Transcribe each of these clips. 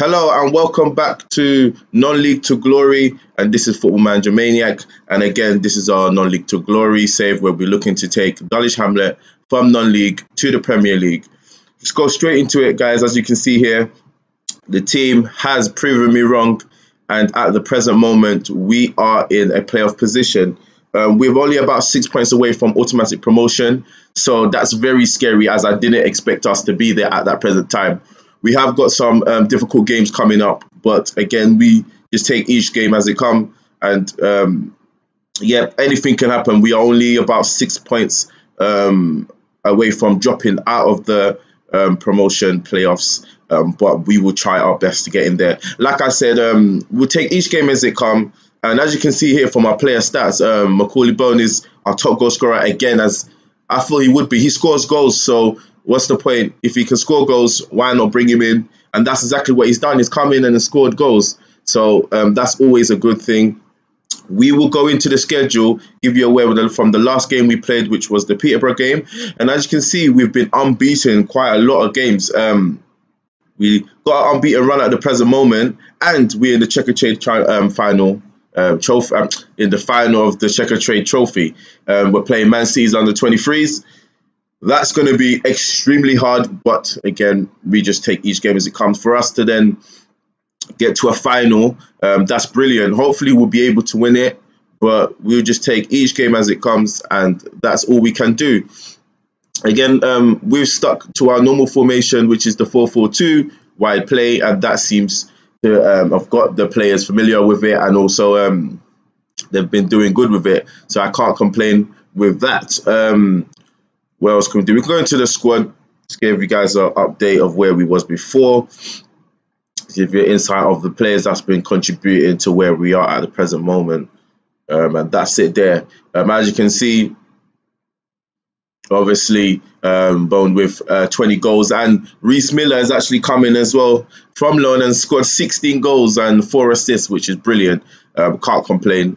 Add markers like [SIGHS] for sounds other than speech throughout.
Hello and welcome back to Non-League to Glory. And this is Football Manager Maniac and again this is our Non-League to Glory save where we're looking to take Dulwich Hamlet from Non-League to the Premier League. Let's go straight into it guys. As you can see here the team has proven me wrong. And at the present moment we are in a playoff position. Um, we're only about six points away from automatic promotion. So that's very scary as I didn't expect us to be there at that present time we have got some um, difficult games coming up, but again, we just take each game as it come. And um, yeah, anything can happen. We are only about six points um, away from dropping out of the um, promotion playoffs, um, but we will try our best to get in there. Like I said, um, we'll take each game as it come. And as you can see here from our player stats, Macaulay Bone is our top goal scorer again, as I thought he would be. He scores goals, so what's the point? If he can score goals, why not bring him in? And that's exactly what he's done. He's come in and scored goals. So um, that's always a good thing. We will go into the schedule, give you away from the last game we played, which was the Peterborough game. And as you can see, we've been unbeaten quite a lot of games. Um, we got an unbeaten run at the present moment, and we're in the Checkatrade um, final. Uh, trophy um, in the final of the Checkatrade Trophy. Um, we're playing Man City's under 23s. That's going to be extremely hard, but again, we just take each game as it comes. For us to then get to a final, um, that's brilliant. Hopefully, we'll be able to win it, but we'll just take each game as it comes, and that's all we can do. Again, um, we've stuck to our normal formation, which is the 4 4 2 wide play, and that seems to um, I've got the players familiar with it, and also um, they've been doing good with it, so I can't complain with that. Um, what else can we do? We can go into the squad. Just give you guys an update of where we was before. Give you an insight of the players that's been contributing to where we are at the present moment. Um, and that's it there. Um, as you can see, obviously um, Bone with uh, 20 goals and Reese Miller has actually come in as well from loan and scored 16 goals and four assists, which is brilliant. Um, can't complain.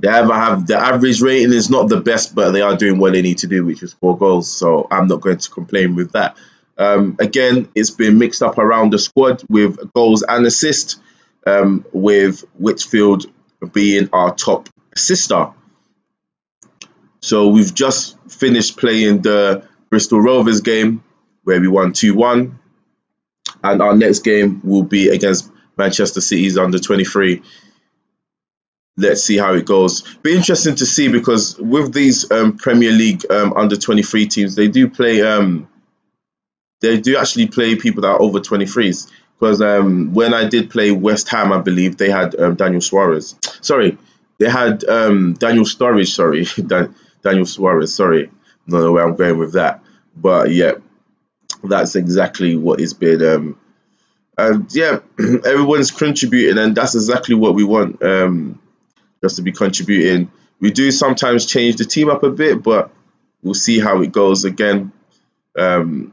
They ever have the average rating is not the best, but they are doing what they need to do, which is score goals. So I'm not going to complain with that. Um, again, it's been mixed up around the squad with goals and assists, um, with Whitfield being our top assister. So we've just finished playing the Bristol Rovers game where we won 2 1. And our next game will be against Manchester City's under 23 let's see how it goes. Be interesting to see because with these um, Premier League um, under 23 teams, they do play. Um, they do actually play people that are over 23s. Because um, when I did play West Ham, I believe they had um, Daniel Suarez. Sorry, they had um, Daniel Sturridge. Sorry, [LAUGHS] Daniel Suarez. Sorry, don't know where I'm going with that. But yeah, that's exactly what it's been. And yeah, [CLEARS THROAT] everyone's contributing, and that's exactly what we want. Um, just to be contributing. We do sometimes change the team up a bit, but we'll see how it goes. Again, um,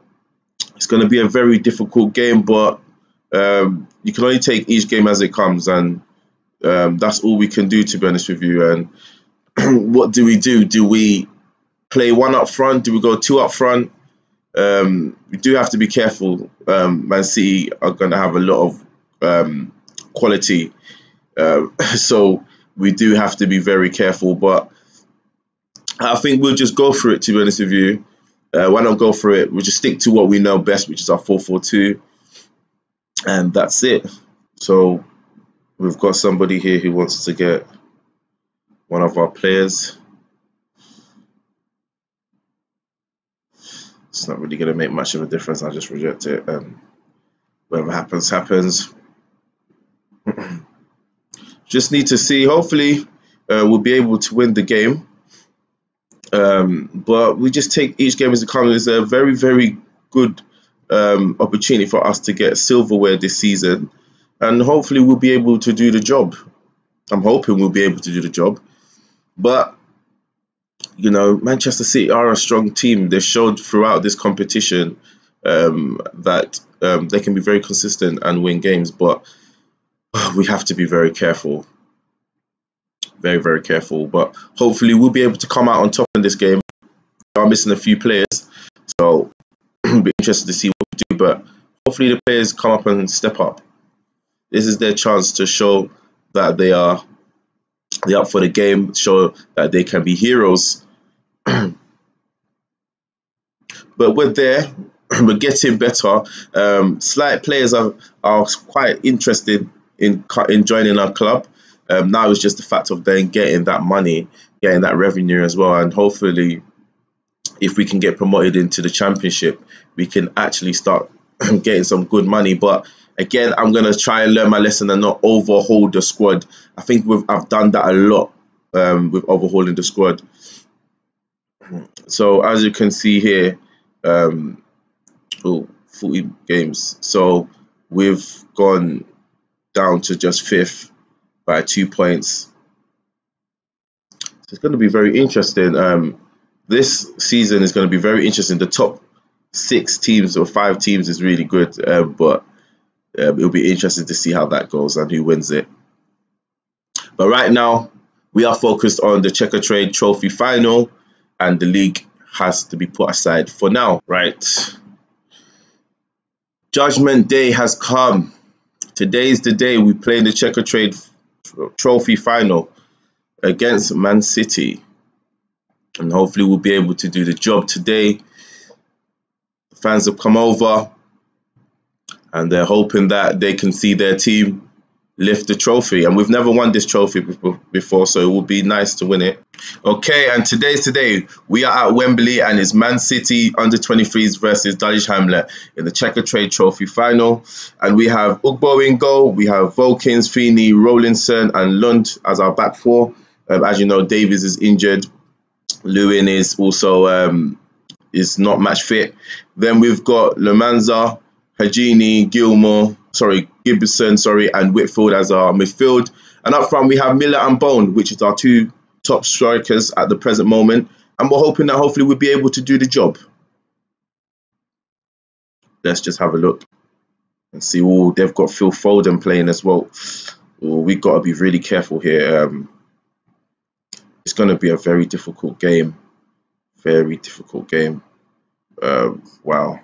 it's going to be a very difficult game, but um, you can only take each game as it comes, and um, that's all we can do, to be honest with you. And [CLEARS THROAT] what do we do? Do we play one up front? Do we go two up front? Um, we do have to be careful. Um, Man City are going to have a lot of um, quality, uh, [LAUGHS] so we do have to be very careful. But I think we'll just go for it. To be honest with you, uh, why not go for it? We'll just stick to what we know best, which is our four-four-two, and that's it. So we've got somebody here who wants to get one of our players. It's not really going to make much of a difference. I just reject it. Um, whatever happens, happens. Just need to see. Hopefully, uh, we'll be able to win the game. Um, but we just take each game as it comes. It's a very, very good um, opportunity for us to get silverware this season, and hopefully we'll be able to do the job. I'm hoping we'll be able to do the job, but you know, Manchester City are a strong team. They've showed throughout this competition um, that um, they can be very consistent and win games, but [SIGHS] we have to be very careful. Very, very careful. But hopefully we'll be able to come out on top in this game. We are missing a few players. So [CLEARS THROAT] be interested to see what we do. But hopefully the players come up and step up. This is their chance to show that they are they're up for the game, show that they can be heroes. [CLEARS THROAT] but we're there, [CLEARS THROAT] we're getting better. Um, slight players are, are quite interested in in joining our club. Um, now it's just the fact of then getting that money, getting that revenue as well, and hopefully, if we can get promoted into the championship, we can actually start [CLEARS THROAT] getting some good money. But again, I'm gonna try and learn my lesson and not overhaul the squad. I think we've I've done that a lot um, with overhauling the squad. So as you can see here, um, oh, 40 games. So we've gone down to just fifth by two points. So it's going to be very interesting. Um, this season is going to be very interesting. The top six teams or five teams is really good, uh, but um, it'll be interesting to see how that goes and who wins it. But right now, we are focused on the Checkatrade Trophy final, and the league has to be put aside for now. Right. Judgment Day has come. Today is the day we play the Checkatrade Trophy final against Man City. And hopefully we'll be able to do the job today. The fans have come over and they're hoping that they can see their team lift the trophy. And we've never won this trophy before, so it would be nice to win it. Okay, and today's today. We are at Wembley and it's Man City under 23s versus Dulwich Hamlet in the Checkatrade Trophy final. And we have Ugbo in goal, we have Volkins, Feeney, Rowlinson, and Lund as our back four. Um, as you know, Davies is injured. Lewin is also um, is not match fit. Then we've got Lemanza, Hajini, Gilmore, sorry, Gibson, sorry, and Whitfield as our midfield. And up front we have Miller and Bone, which is our two top strikers at the present moment. And we're hoping that hopefully we'll be able to do the job. Let's just have a look and see. Oh, they've got Phil Foden playing as well. Oh, we've got to be really careful here. Um, it's going to be a very difficult game. Very difficult game. Uh, wow.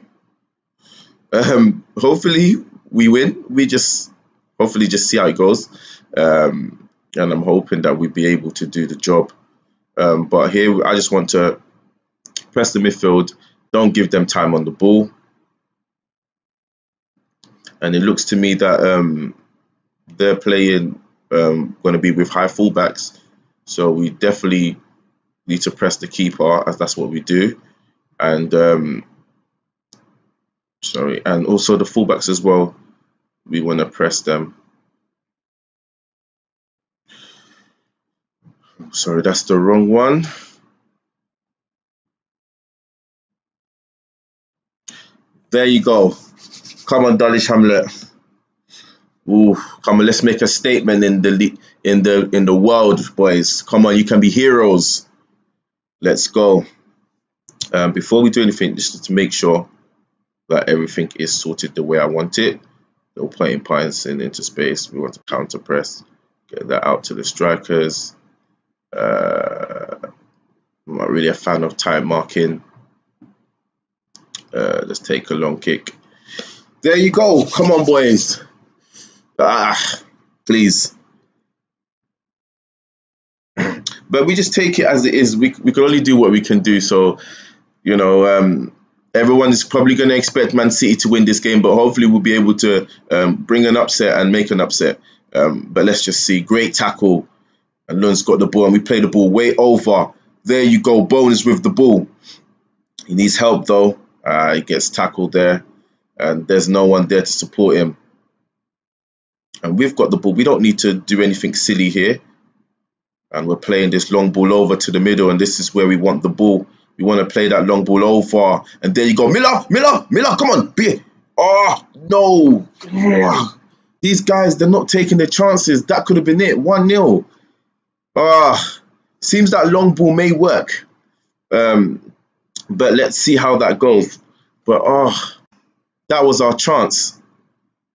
Um, hopefully we win. We just hopefully just see how it goes. Um, and I'm hoping that we'll be able to do the job. Um, but here I just want to press the midfield. Don't give them time on the ball. And it looks to me that um, they're playing um, going to be with high fullbacks. So we definitely need to press the keeper as that's what we do. And um, sorry, and also the fullbacks as well. We want to press them. Sorry, that's the wrong one. There you go. Come on, Dulwich Hamlet. Ooh, come on, let's make a statement in the in the in the world, boys. Come on, you can be heroes. Let's go. Um, before we do anything, just to make sure that everything is sorted the way I want it. No playing pints in into space. We want to counter press, get that out to the strikers. Uh, I'm not really a fan of time marking. Uh, let's take a long kick. There you go. Come on, boys. Ah, please. but we just take it as it is. We, we can only do what we can do. So, you know, um, everyone is probably going to expect Man City to win this game, but hopefully we'll be able to um, bring an upset and make an upset. Um, but let's just see. Great tackle. And Lund's got the ball, and we play the ball way over. There you go. Bones with the ball. He needs help, though. Uh, he gets tackled there, and there's no one there to support him. And we've got the ball. We don't need to do anything silly here. And we're playing this long ball over to the middle, and this is where we want the ball. We want to play that long ball over. And there you go. Miller, Miller, Miller, come on. Be it. Oh, no. These guys, they're not taking their chances. That could have been it. 1 0. Ah, seems that long ball may work. Um, but let's see how that goes. But oh, that was our chance.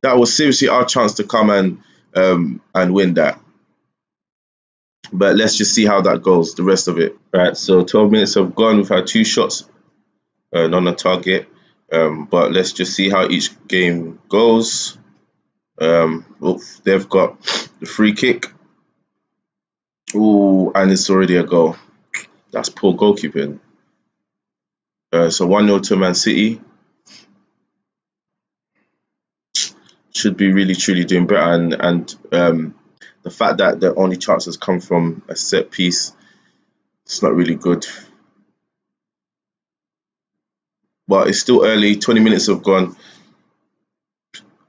That was seriously our chance to come and um, and win that. But let's just see how that goes, the rest of it. Right, so 12 minutes have gone. We've had two shots uh, on the target. Um, but let's just see how each game goes. Um, they've got the free kick. Oh, and it's already a goal. That's poor goalkeeping. Uh, so 1 0 to Man City. Should be really, truly doing better. And, and um, the fact that the only chance has come from a set piece, it's not really good. But it's still early, 20 minutes have gone.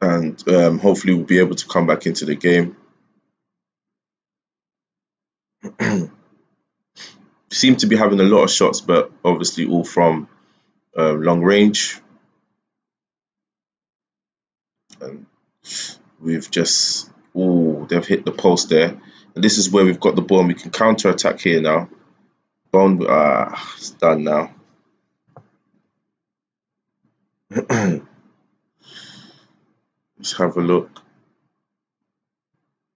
And um, hopefully, we'll be able to come back into the game. [CLEARS THROAT] seem to be having a lot of shots, but obviously all from uh, long range. And we've just, oh, they've hit the post there. And this is where we've got the ball and we can counter attack here now. Bone, ah, it's done now. [CLEARS THROAT] Let's have a look.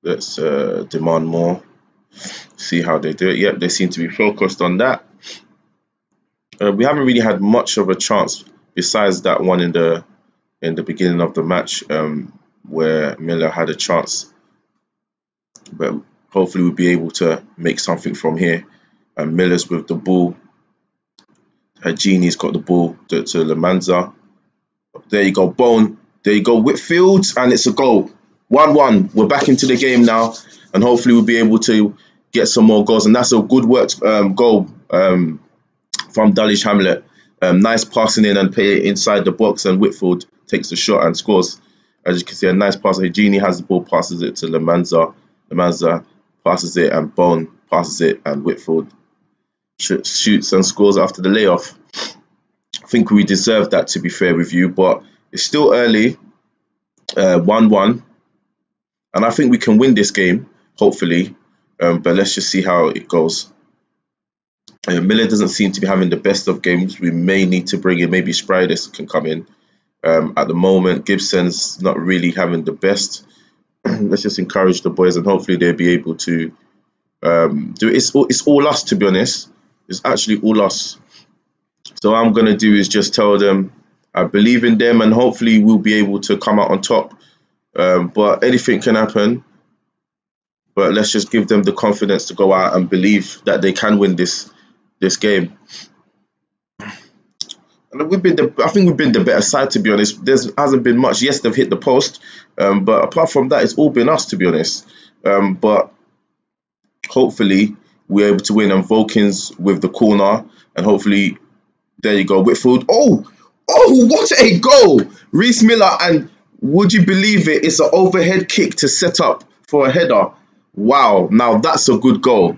Let's uh, demand more see how they do it. Yep, they seem to be focused on that. Uh, we haven't really had much of a chance besides that one in the in the beginning of the match um, where Miller had a chance. But hopefully we'll be able to make something from here. And Miller's with the ball. Hajini's got the ball to, to Lamanza. There you go, Bone. There you go, Whitfield, and it's a goal. 1-1. We're back into the game now, and hopefully we'll be able to get some more goals. And that's a good work um, goal um, from Dulwich Hamlet. Um, nice passing in and play inside the box, and Whitfield takes the shot and scores. As you can see, a nice pass. Genie has the ball, passes it to Lamanza. Lamanza passes it, and Bone passes it, and Whitfield sh shoots and scores after the layoff. I think we deserve that, to be fair with you, but it's still early. 1 uh, 1. And I think we can win this game, hopefully. Um, but let's just see how it goes. Uh, Miller doesn't seem to be having the best of games. We may need to bring in maybe Spridus can come in. Um, at the moment, Gibson's not really having the best. [CLEARS THROAT] let's just encourage the boys and hopefully they'll be able to um, do it. It's all, it's all us to be honest. It's actually all us. So I'm gonna do is just tell them I believe in them and hopefully we'll be able to come out on top. Um, but anything can happen but let's just give them the confidence to go out and believe that they can win this this game. And we've been the, I think we've been the better side to be honest. There hasn't been much. Yes, they've hit the post, um, but apart from that, it's all been us to be honest. Um, but hopefully we're able to win. And Volkins with the corner, and hopefully there you go, Whitfield. Oh, oh, what a goal! Reese Miller, and would you believe it? It's an overhead kick to set up for a header. Wow, now that's a good goal.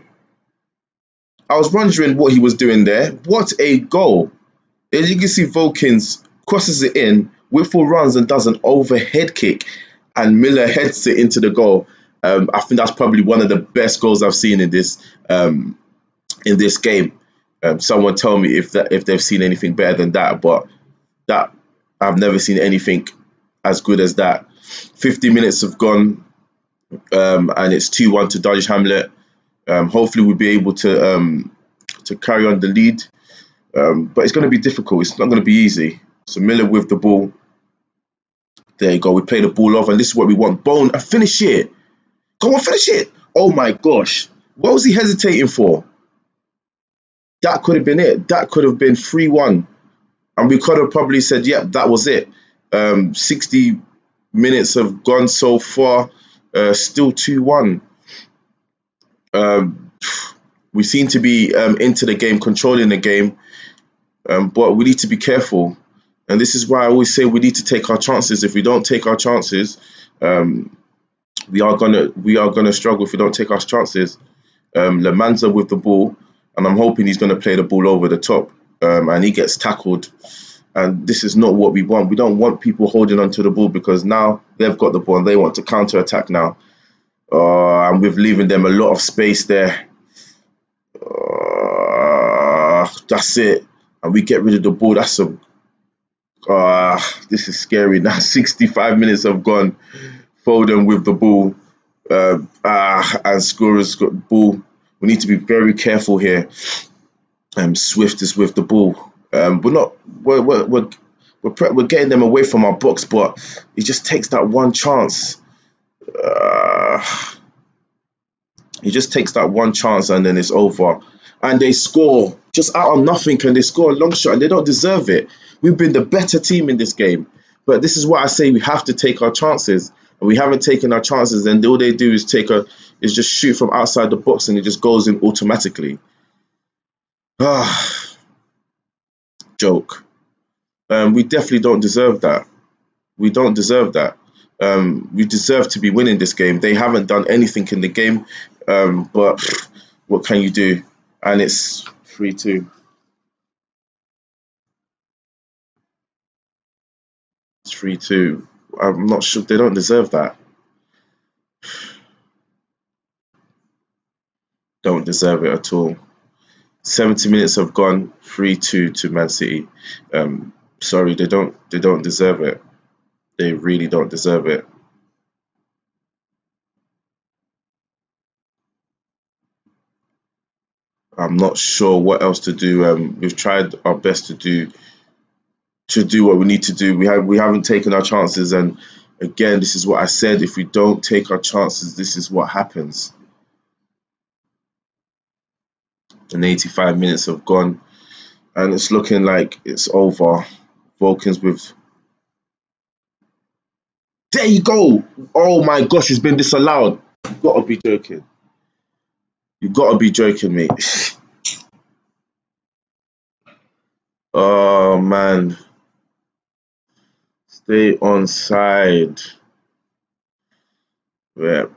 I was wondering what he was doing there. What a goal. As you can see, Volkins crosses it in, Whitfield runs and does an overhead kick, and Miller heads it into the goal. Um, I think that's probably one of the best goals I've seen in this um, in this game. Um, someone tell me if that if they've seen anything better than that, but that I've never seen anything as good as that. 50 minutes have gone um, and it's two one to Dulwich Hamlet. Um, hopefully, we'll be able to um, to carry on the lead, um, but it's going to be difficult. It's not going to be easy. So Miller with the ball. There you go. We play the ball off, and this is what we want. Bone, and finish it. Go on, finish it. Oh my gosh, what was he hesitating for? That could have been it. That could have been three one, and we could have probably said, "Yep, that was it." Um, Sixty minutes have gone so far. Uh, still 2 1. Um, we seem to be um, into the game, controlling the game, um, but we need to be careful. And this is why I always say we need to take our chances. If we don't take our chances, um, we are gonna we are gonna struggle if we don't take our chances. Um, Lamanza with the ball, and I'm hoping he's gonna play the ball over the top, um, and he gets tackled. And this is not what we want. We don't want people holding onto the ball because now they've got the ball and they want to counter attack now. Uh, and we're leaving them a lot of space there. Uh, that's it. And we get rid of the ball. That's a. Uh, this is scary. [LAUGHS] Now 65 minutes have gone. Foden with the ball. Uh, uh, and scorers got the ball. We need to be very careful here. Um, Swift is with the ball. Um, we're not. We're, we're, we're we're we're getting them away from our box, but he just takes that one chance. Uh, he just takes that one chance and then it's over. And they score just out of nothing, and they score a long shot, and they don't deserve it. We've been the better team in this game, but this is what I say: we have to take our chances, and we haven't taken our chances. And all they do is take a is just shoot from outside the box, and it just goes in automatically. Ah, joke. Um, we definitely don't deserve that. We don't deserve that. Um, we deserve to be winning this game. They haven't done anything in the game, um, but what can you do? And it's 3 2. It's 3 2. I'm not sure. They don't deserve that. Don't deserve it at all. 70 minutes have gone 3-2 to Man City. Um, sorry, they don't they don't deserve it. They really don't deserve it. I'm not sure what else to do. Um, we've tried our best to do to do what we need to do. We have we haven't taken our chances, and again, this is what I said. If we don't take our chances, this is what happens. and 85 minutes have gone and it's looking like it's over. Volkins with there you go. Oh my gosh, it's been disallowed. You gotta be joking. You gotta be joking me. oh man. Stay on side. Yeah.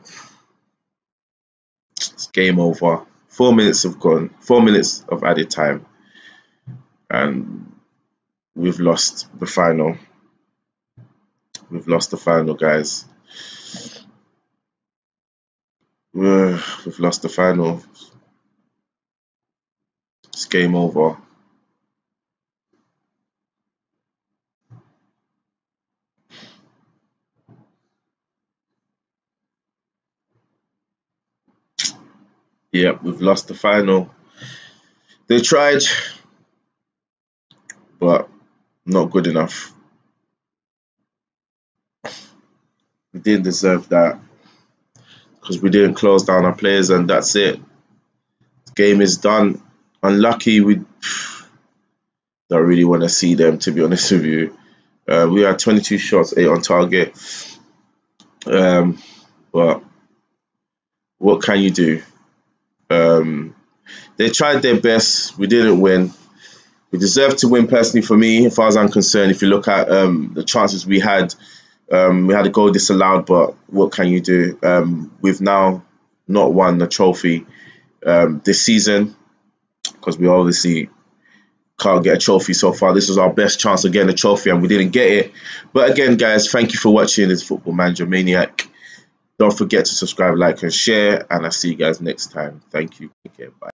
It's game over four minutes have gone, four minutes of added time, and we've lost the final. We've lost the final, guys. We've lost the final. It's game over. Yep, we've lost the final. They tried, but not good enough. We didn't deserve that because we didn't close down our players, and that's it. Game is done. Unlucky, we [SIGHS] don't really want to see them, to be honest with you. Uh, we had 22 shots, 8 on target. Um, but what can you do? Um, they tried their best. We didn't win. We deserved to win personally for me, as far as I'm concerned. If you look at um, the chances we had, um, we had a goal disallowed, but what can you do? Um, we've now not won the trophy um, this season because we obviously can't get a trophy so far. This was our best chance of getting a trophy and we didn't get it. But again, guys, thank you for watching this Football Manager Maniac. Don't forget to subscribe, like, and share. And I'll see you guys next time. Thank you. Take care. Bye.